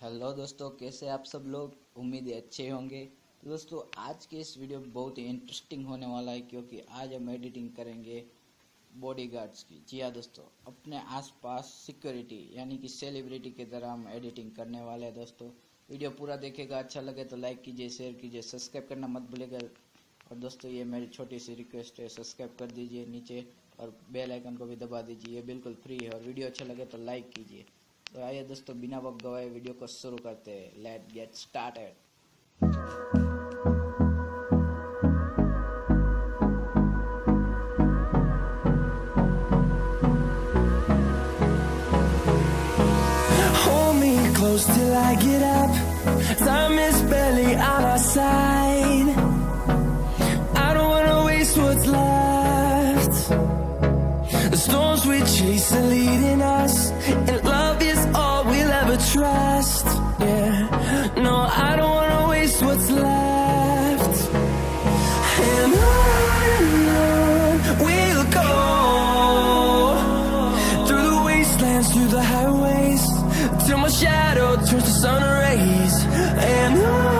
Hello दोस्तों, कैसे आप सब लोग? उम्मीद है अच्छे होंगे। तो दोस्तों, आज के इस वीडियो बहुत ही इंटरेस्टिंग होने वाला है क्योंकि आज हम एडिटिंग करेंगे बॉडीगार्ड्स की। जी हाँ दोस्तों, अपने आसपास सिक्योरिटी यानी कि सेलिब्रिटी की तरह हम एडिटिंग करने वाले हैं दोस्तों। वीडियो पूरा देखेगा अच्छा लगे तो लाइक कीजिए शेयर कीजिए सब्सक्राइब करना मत भूलेगा और दोस्तों, ये मेरी छोटी सी रिक्वेस्ट है सब्सक्राइब कर दीजिए नीचे और बेल आइकन को भी दबा दीजिए, ये बिल्कुल फ्री है। और वीडियो अच्छा लगे तो लाइक कीजिए। तो आइए दोस्तों बिना वक्त गवाए वीडियो को शुरू करते हैं let get started close till I get up. Time is barely on our side. I don't wanna waste what's left. The storms we chase are leading us, and love and I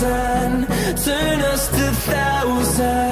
horizon, turn us to thousands.